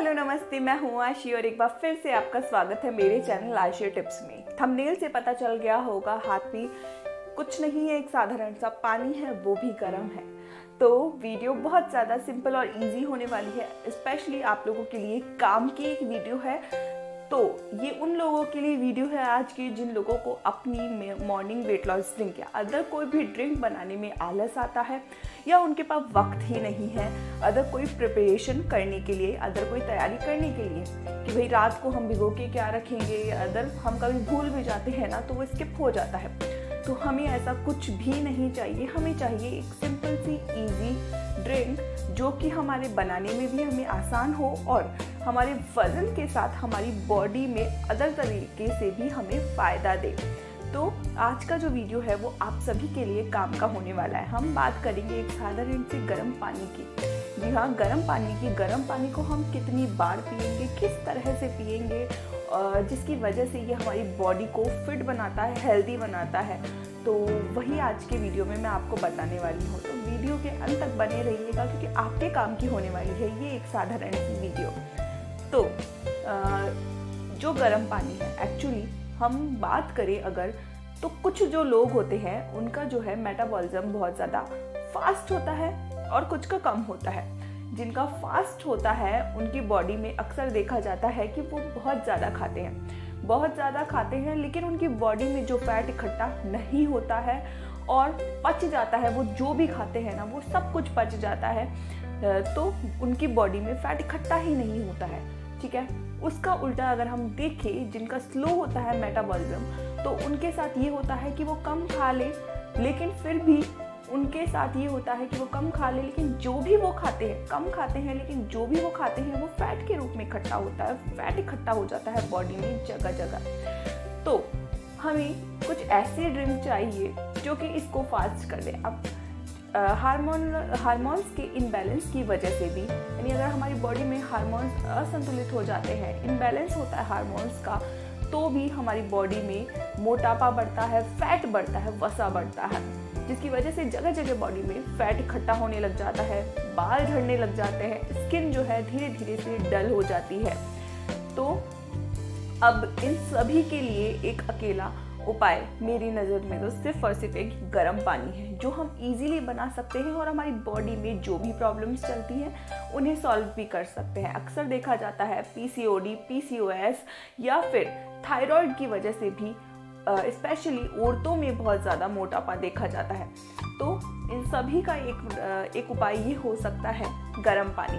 Hello, नमस्ते, मैं हूँ आशी और एक बार फिर से आपका स्वागत है मेरे चैनल आशी टिप्स में। थंबनेल से पता चल गया होगा, हाथ कुछ नहीं है, एक साधारण सा पानी है, वो भी गर्म है। तो वीडियो बहुत ज़्यादा सिंपल और इजी होने वाली है स्पेशली आप लोगों के लिए काम की एक वीडियो है तो ये उन लोगों के लिए वीडियो है आज की जिन लोगों को अपनी मॉर्निंग वेट लॉस ड्रिंक या अदर कोई भी ड्रिंक बनाने में आलस आता है या उनके पास वक्त ही नहीं है अदर कोई प्रिपरेशन करने के लिए अदर कोई तैयारी करने के लिए कि भाई रात को हम भिगो के क्या रखेंगे अदर हम कभी भूल भी जाते हैं ना तो वो स्किप हो जाता है। तो हमें ऐसा कुछ भी नहीं चाहिए, हमें चाहिए एक सिंपल सी इजी ड्रिंक जो कि हमारे बनाने में भी हमें आसान हो और हमारे वज़न के साथ हमारी बॉडी में अदर तरीके से भी हमें फ़ायदा दे। तो आज का जो वीडियो है वो आप सभी के लिए काम का होने वाला है। हम बात करेंगे एक साधारण से गर्म पानी की। जी हाँ गर्म पानी की। गर्म पानी को हम कितनी बार पियेंगे, किस तरह से पियेंगे जिसकी वजह से ये हमारी बॉडी को फिट बनाता है हेल्दी बनाता है। तो वही आज के वीडियो में मैं आपको बताने वाली हूँ। तो वीडियो के अंत तक बने रहिएगा क्योंकि आपके काम की होने वाली है। ये एक साधारण सी वीडियो तो जो गर्म पानी है एक्चुअली हम बात करें अगर तो कुछ जो लोग होते हैं, उनका जो है मेटाबॉलिज्म बहुत ज़्यादा फास्ट होता है और कुछ का कम होता है। जिनका फास्ट होता है, उनकी बॉडी में अक्सर देखा जाता है कि वो बहुत ज़्यादा खाते हैं। बहुत ज़्यादा खाते हैं, लेकिन उनकी बॉडी में जो फैट इकट्ठा नहीं होता है और पच जाता है, वो जो भी खाते हैं ना, वो सब कुछ पच जाता है तो उनकी बॉडी में फैट इकट्ठा ही नहीं होता है। ठीक है? उसका उल्टा अगर हम देखें, जिनका स्लो होता है मेटाबॉलिज्म तो उनके साथ ये होता है कि वो कम खा ले, लेकिन फिर भी उनके साथ ये होता है कि वो कम खा ले, लेकिन जो भी वो खाते हैं, कम खाते हैं, लेकिन जो भी वो खाते हैं, वो फैट के रूप में इकट्ठा होता है फैट इकट्ठा हो जाता है बॉडी में जगह जगह। तो हमें कुछ ऐसे ड्रिंक चाहिए, जो कि इसको फास्ट कर दे। अब हार्मोन, हार्मोन्स के इनबैलेंस की वजह से भी, यानी अगर हमारी बॉडी में हार्मोन्स असंतुलित हो जाते हैं इनबैलेंस होता है हार्मोन्स का तो भी हमारी बॉडी में मोटापा बढ़ता है फैट बढ़ता है, वसा बढ़ता है, जिसकी वजह से जगह जगह बॉडी में फैट इकट्ठा होने लग जाता है, बाल झड़ने लग जाते हैं स्किन जो है धीरे धीरे से डल हो जाती है। तो अब इन सभी के लिए एक अकेला उपाय। मेरी नज़र में तो सिर्फ़ और सिर्फ़ एक गर्म पानी है, जो हम इजीली बना सकते हैं और हमारी बॉडी में जो भी प्रॉब्लम्स चलती हैं, उन्हें सॉल्व भी कर सकते हैं। अक्सर देखा जाता है पीसीओडी पीसीओएस या फिर थायराइड की वजह से भी स्पेशली औरतों में बहुत ज़्यादा मोटापा देखा जाता है। तो इन सभी का एक एक उपाय ये हो सकता है गर्म पानी।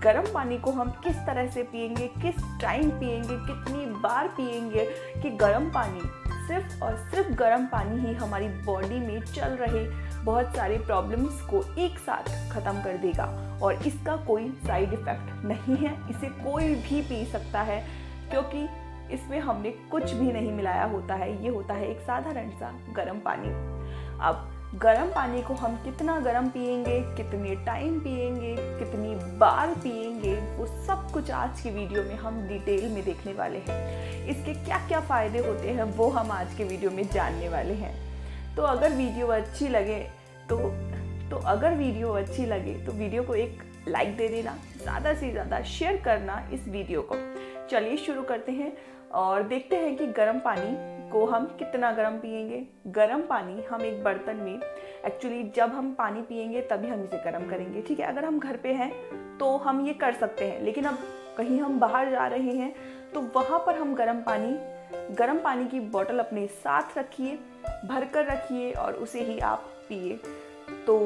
गर्म पानी को हम किस तरह से पियेंगे, किस टाइम पियेंगे, कितनी बार पियेंगे कि गर्म पानी सिर्फ़ और सिर्फ़ गर्म पानी ही हमारी बॉडी में चल रहे बहुत सारे प्रॉब्लम्स को एक साथ ख़त्म कर देगा। और इसका कोई साइड इफ़ेक्ट नहीं है, इसे कोई भी पी सकता है, क्योंकि इसमें हमने कुछ भी नहीं मिलाया होता है। ये होता है एक साधारण सा गर्म पानी। अब गर्म पानी को हम कितना गर्म पियेंगे, कितने टाइम पियेंगे, कितनी बार पियेंगे, वो सब कुछ आज की वीडियो में हम डिटेल में देखने वाले हैं। इसके क्या क्या फ़ायदे होते हैं, वो हम आज के वीडियो में जानने वाले हैं। तो अगर वीडियो अच्छी लगे तो तो अगर वीडियो अच्छी लगे तो वीडियो को एक लाइक दे देना, ज़्यादा से ज़्यादा शेयर करना इस वीडियो को। चलिए शुरू करते हैं। और देखते हैं कि गर्म पानी को हम कितना गर्म पियेंगे। गर्म पानी हम एक बर्तन में एक्चुअली जब हम पानी पियेंगे तभी हम इसे गर्म करेंगे, ठीक है? अगर हम घर पे हैं तो हम ये कर सकते हैं, लेकिन अब कहीं हम बाहर जा रहे हैं तो वहाँ पर हम गर्म पानी गर्म पानी की बोतल अपने साथ रखिए भर कर रखिए और उसे ही आप पिए। तो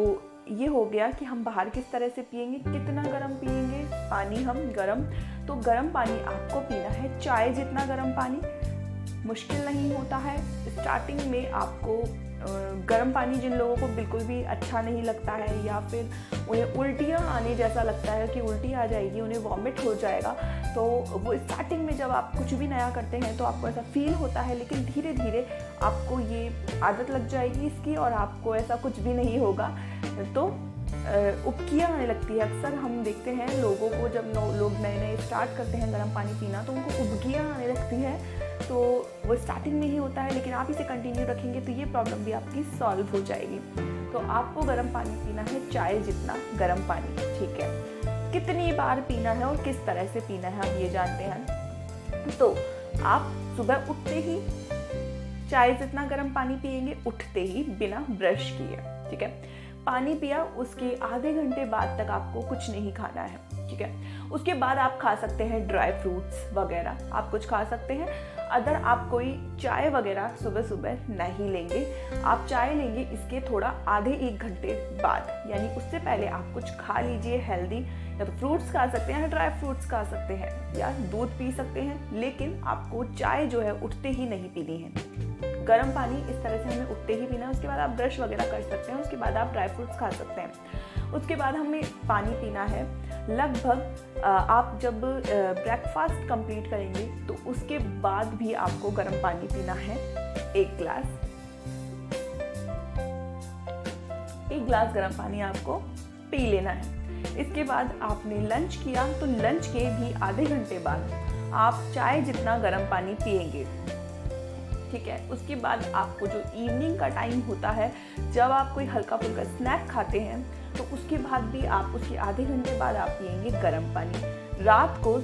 ये हो गया कि हम बाहर किस तरह से पियेंगे, कितना गर्म पियेंगे, पानी हम गर्म तो गर्म पानी आपको पीना है, चाय जितना गर्म पानी, मुश्किल नहीं होता है। स्टार्टिंग में आपको गर्म पानी जिन लोगों को बिल्कुल भी अच्छा नहीं लगता है या फिर उन्हें उल्टियाँ आने जैसा लगता है कि उल्टी आ जाएगी, उन्हें वॉमिट हो जाएगा तो वो स्टार्टिंग में जब आप कुछ भी नया करते हैं तो आपको ऐसा फील होता है, लेकिन धीरे धीरे आपको ये आदत लग जाएगी इसकी और आपको ऐसा कुछ भी नहीं होगा। तो उपकिया आने लगती है। अक्सर हम देखते हैं लोगों को जब लोग नए नए स्टार्ट करते हैं गर्म पानी पीना तो उनको उबकियाँ आने लगती है। तो वो स्टार्टिंग में ही होता है, लेकिन आप इसे कंटिन्यू रखेंगे तो ये प्रॉब्लम भी आपकी सॉल्व हो जाएगी। तो आपको गर्म पानी पीना है, चाय जितना गर्म पानी ठीक है? कितनी बार पीना है और किस तरह से पीना है, आप ये जानते हैं। तो आप सुबह उठते ही चाय जितना गर्म पानी पिएँगे, उठते ही बिना ब्रश किए, ठीक है? पानी पिया, उसके आधे घंटे बाद तक आपको कुछ नहीं खाना है। ठीक है? उसके बाद आप खा सकते हैं ड्राई फ्रूट्स वगैरह। आप कुछ खा सकते हैं। अगर आप कोई चाय वगैरह सुबह सुबह नहीं लेंगे। आप चाय लेंगे इसके थोड़ा आधे एक घंटे बाद। यानी उससे पहले आप कुछ खा लीजिए हेल्दी या तो फ्रूट्स खा सकते हैं ड्राई फ्रूट्स खा सकते हैं। या दूध पी सकते हैं। लेकिन आपको चाय जो है उठते ही नहीं पीनी है। गर्म पानी इस तरह से हमें उठते ही पीना है। उसके बाद आप ब्रश वगैरह कर सकते हैं। उसके बाद आप ड्राई फ्रूट्स खा सकते हैं। उसके बाद हमें पानी पीना है। लगभग आप जब ब्रेकफास्ट कंप्लीट करेंगे तो उसके बाद भी आपको गर्म पानी पीना है, एक ग्लास एक ग्लास गर्म पानी आपको पी लेना है। इसके बाद आपने लंच किया तो लंच के भी आधे घंटे बाद आप चाय जितना गर्म पानी पिएँगे ठीक है? उसके बाद आपको जो इवनिंग का टाइम होता है, जब आप कोई हल्का फुल्का स्नैक खाते हैं तो उसके बाद भी आप उसके आधे घंटे बाद आप पियेंगे गर्म पानी। रात को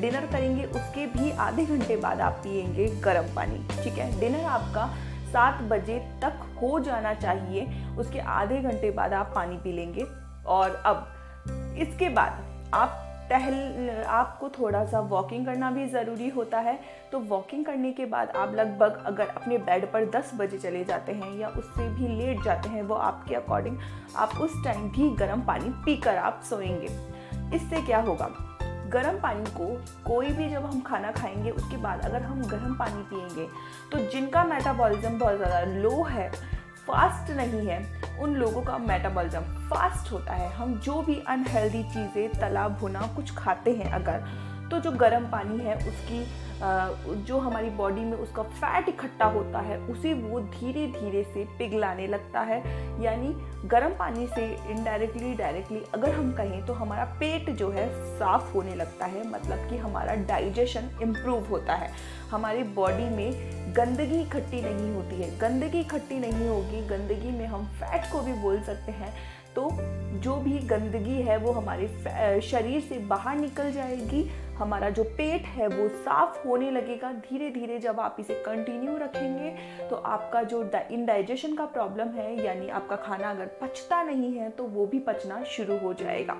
डिनर करेंगे, उसके भी आधे घंटे बाद आप पियेंगे गर्म पानी, ठीक है? डिनर आपका सात बजे तक हो जाना चाहिए, उसके आधे घंटे बाद आप पानी पी लेंगे। और अब, इसके बाद आप टहल, आपको थोड़ा सा वॉकिंग करना भी ज़रूरी होता है। तो वॉकिंग करने के बाद आप लगभग अगर अपने बेड पर 10 बजे चले जाते हैं या उससे भी लेट जाते हैं, वो आपके अकॉर्डिंग आप उस टाइम भी गर्म पानी पीकर आप सोएँगे। इससे क्या होगा? गर्म पानी को कोई भी जब हम खाना खाएँगे, उसके बाद अगर हम गर्म पानी पियेंगे तो जिनका मेटाबॉलिज्म बहुत ज़्यादा लो है फास्ट नहीं है, उन लोगों का मेटाबॉलिज्म फास्ट होता है। हम जो भी अनहेल्दी चीज़ें तला भुना कुछ खाते हैं अगर तो जो गर्म पानी है, उसकी जो हमारी बॉडी में उसका फैट इकट्ठा होता है, उसे वो धीरे धीरे से पिघलाने लगता है। यानी गर्म पानी से इनडायरेक्टली डायरेक्टली अगर हम कहें तो हमारा पेट जो है साफ़ होने लगता है मतलब कि हमारा डाइजेशन इम्प्रूव होता है। हमारी बॉडी में गंदगी इकट्ठी नहीं होती है। गंदगी इकट्ठी नहीं होगी, गंदगी में हम फैट को भी बोल सकते हैं तो जो भी गंदगी है वो हमारे शरीर से बाहर निकल जाएगी हमारा जो पेट है वो साफ़ होने लगेगा धीरे धीरे जब आप इसे कंटिन्यू रखेंगे तो आपका जो इनडाइजेशन का प्रॉब्लम है, यानी आपका खाना अगर पचता नहीं है तो वो भी पचना शुरू हो जाएगा।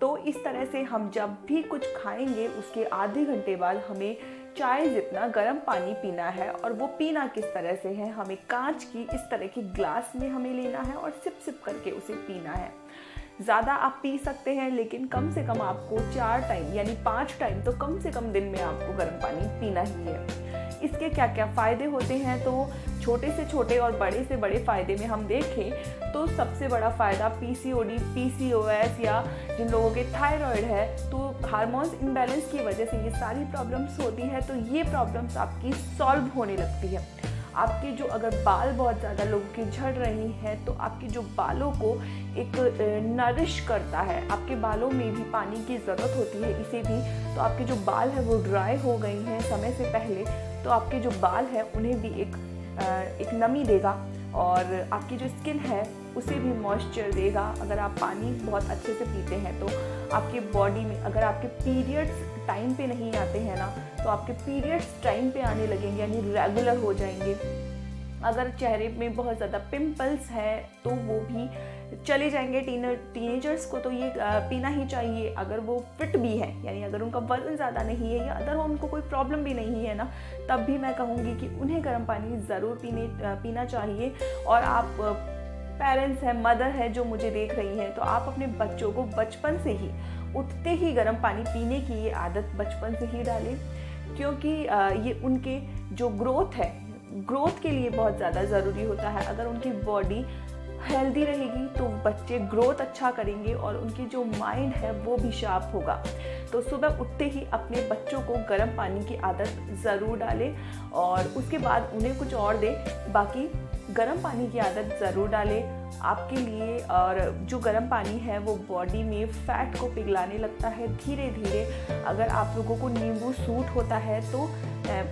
तो इस तरह से हम जब भी कुछ खाएँगे, उसके आधे घंटे बाद हमें चाय जितना गर्म पानी पीना है, और वो पीना किस तरह से है, हमें कांच की इस तरह की ग्लास में हमें लेना है और सिप सिप करके उसे पीना है। ज़्यादा आप पी सकते हैं, लेकिन कम से कम आपको चार टाइम यानी पाँच टाइम तो कम से कम दिन में आपको गर्म पानी पीना ही है। इसके क्या क्या फ़ायदे होते हैं? तो छोटे से छोटे और बड़े से बड़े फ़ायदे में हम देखें तो सबसे बड़ा फ़ायदा पीसीओडी पीसीओएस या जिन लोगों के थायराइड है तो हार्मोन्स इम्बैलेंस की वजह से ये सारी प्रॉब्लम्स होती है तो ये प्रॉब्लम्स आपकी सॉल्व होने लगती है। आपके जो अगर बाल बहुत ज़्यादा लोगों के झड़ रही हैं तो आपके जो बालों को एक नरिश करता है। आपके बालों में भी पानी की ज़रूरत होती है इसे भी। तो आपके जो बाल है, वो ड्राई हो गई हैं समय से पहले तो आपके जो बाल हैं, उन्हें भी एक एक नमी देगा। और आपकी जो स्किन है उसे भी मॉइस्चर देगा। अगर आप पानी बहुत अच्छे से पीते हैं तो आपके बॉडी में, अगर आपके पीरियड्स टाइम पे नहीं आते हैं ना तो आपके पीरियड्स टाइम पे आने लगेंगे, यानी रेगुलर हो जाएँगे। अगर चेहरे में बहुत ज़्यादा पिंपल्स है तो वो भी चले जाएँगे टीनर टीनेजर्स को तो ये पीना ही चाहिए। अगर वो फिट भी है, यानी अगर उनका वज़न ज़्यादा नहीं है या अदर उनको कोई प्रॉब्लम भी नहीं है ना, तब भी मैं कहूँगी कि उन्हें गर्म पानी ज़रूर पीने पीना चाहिए। और आप पेरेंट्स हैं, मदर है जो मुझे देख रही हैं तो आप अपने बच्चों को बचपन से ही, उठते ही गर्म पानी पीने की ये आदत बचपन से ही डालें, क्योंकि ये उनके जो ग्रोथ है ग्रोथ के लिए बहुत ज़्यादा ज़रूरी होता है। अगर उनकी बॉडी हेल्दी रहेगी तो बच्चे ग्रोथ अच्छा करेंगे और उनकी जो माइंड है, वो भी शार्प होगा। तो सुबह उठते ही अपने बच्चों को गर्म पानी की आदत ज़रूर डालें और उसके बाद उन्हें कुछ और दें। बाकी गर्म पानी की आदत ज़रूर डालें। आपके लिए और जो गर्म पानी है, वो बॉडी में फैट को पिघलाने लगता है धीरे धीरे अगर आप लोगों को नींबू सूट होता है तो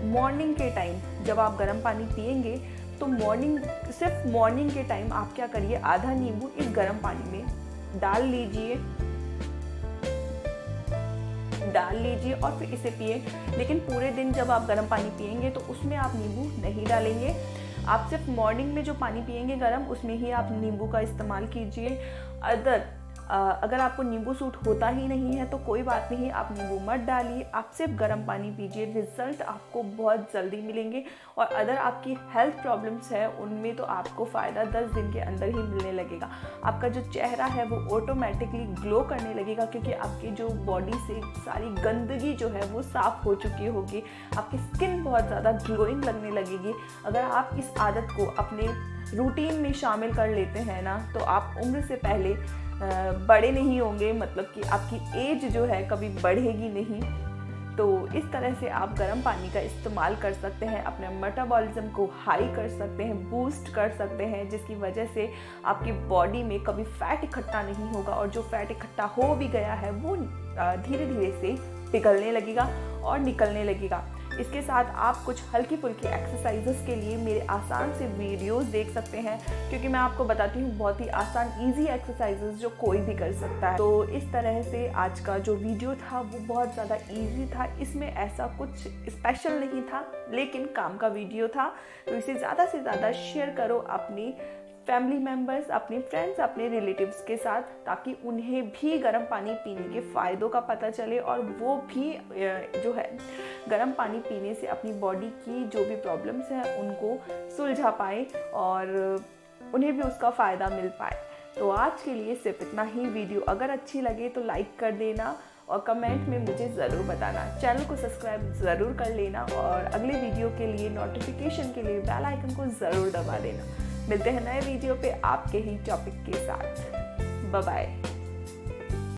मॉर्निंग के टाइम जब आप गर्म पानी पियेंगे तो मॉर्निंग सिर्फ़ मॉर्निंग के टाइम आप क्या करिए, आधा नींबू इस गर्म पानी में डाल लीजिए। डाल लीजिए और फिर इसे पिए। लेकिन पूरे दिन जब आप गर्म पानी पियेंगे तो उसमें आप नींबू नहीं डालेंगे। आप सिर्फ़ मॉर्निंग में जो पानी पियेंगे गर्म, उसमें ही आप नींबू का इस्तेमाल कीजिए। अदर अगर आपको नींबू सूट होता ही नहीं है तो कोई बात नहीं, आप नींबू मत डालिए, आप सिर्फ़ गर्म पानी पीजिए रिज़ल्ट आपको बहुत जल्दी मिलेंगे और अगर आपकी हेल्थ प्रॉब्लम्स है, उनमें तो आपको फ़ायदा 10 दिन के अंदर ही मिलने लगेगा। आपका जो चेहरा है, वो ऑटोमेटिकली ग्लो करने लगेगा, क्योंकि आपकी जो बॉडी से सारी गंदगी जो है, वो साफ़ हो चुकी होगी। आपकी स्किन बहुत ज़्यादा ग्लोइंग लगने लगेगी। अगर आप इस आदत को अपने रूटीन में शामिल कर लेते हैं ना तो आप उम्र से पहले बड़े नहीं होंगे मतलब कि आपकी एज जो है कभी बढ़ेगी नहीं। तो इस तरह से आप गर्म पानी का इस्तेमाल कर सकते हैं, अपने मेटाबॉलिज्म को हाई कर सकते हैं बूस्ट कर सकते हैं, जिसकी वजह से आपकी बॉडी में कभी फैट इकट्ठा नहीं होगा और जो फैट इकट्ठा हो भी गया है, वो धीरे धीरे से पिघलने लगेगा और निकलने लगेगा। इसके साथ आप कुछ हल्की फुल्की एक्सरसाइजेस के लिए मेरे आसान से वीडियोस देख सकते हैं, क्योंकि मैं आपको बताती हूँ बहुत ही आसान इजी एक्सरसाइजेस जो कोई भी कर सकता है। तो इस तरह से आज का जो वीडियो था, वो बहुत ज़्यादा ईजी था। इसमें ऐसा कुछ स्पेशल नहीं था, लेकिन काम का वीडियो था। तो इसे ज़्यादा से ज़्यादा शेयर करो अपनी फैमिली मेंबर्स अपने फ्रेंड्स अपने रिलेटिव्स के साथ, ताकि उन्हें भी गर्म पानी पीने के फ़ायदों का पता चले और वो भी जो है, गर्म पानी पीने से अपनी बॉडी की जो भी प्रॉब्लम्स हैं, उनको सुलझा पाए और उन्हें भी उसका फ़ायदा मिल पाए। तो आज के लिए सिर्फ़ इतना ही। वीडियो अगर अच्छी लगे तो लाइक कर देना और कमेंट में मुझे ज़रूर बताना। चैनल को सब्सक्राइब ज़रूर कर लेना और अगले वीडियो के लिए नोटिफिकेशन के लिए बेल आइकन को ज़रूर दबा देना। मिलते हैं नए वीडियो पे आपके ही टॉपिक के साथ। बाय